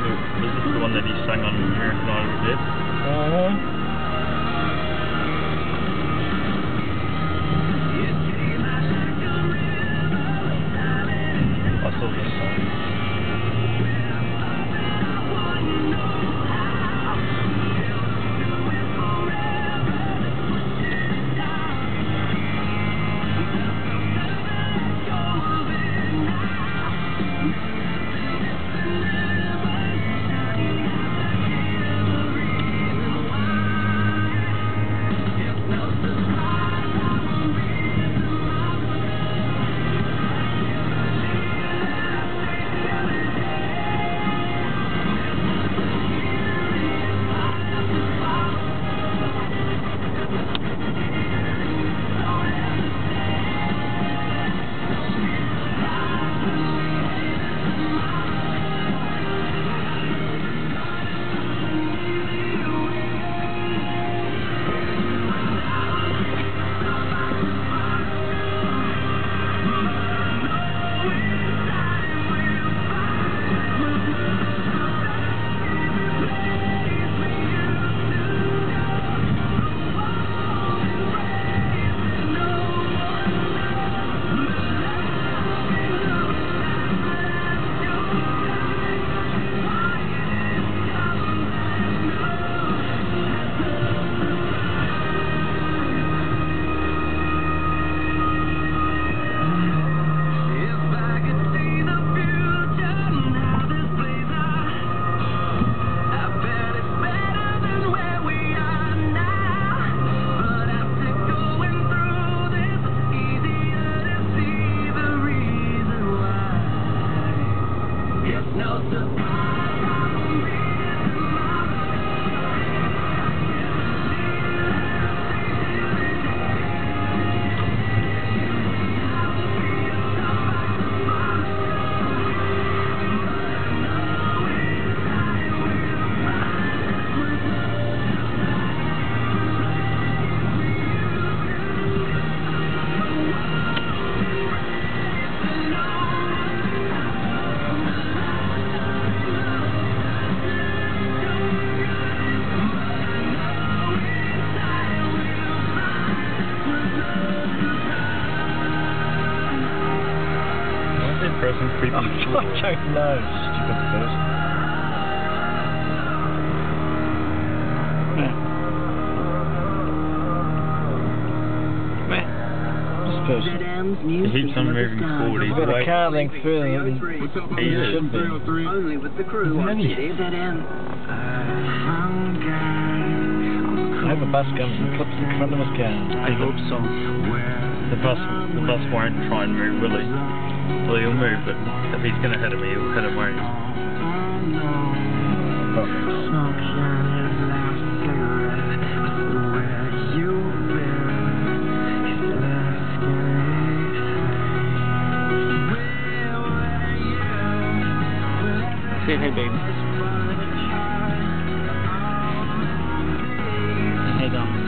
on, this is the one that he sang on American Idol, did? Uh-huh. Some creepy. I don't know. Stupid person. This person. He keeps on moving forward. He's You've got a away. car link through and He is. should be. Only with the crew Isn't on it? ZN. I hope a bus comes and clips in front of his car. I hope so. The bus, the bus won't try and move, will he? Well, he'll move, but if he's going to hit him, he'll hit him, won't he? Probably. Say hey, baby. Megang.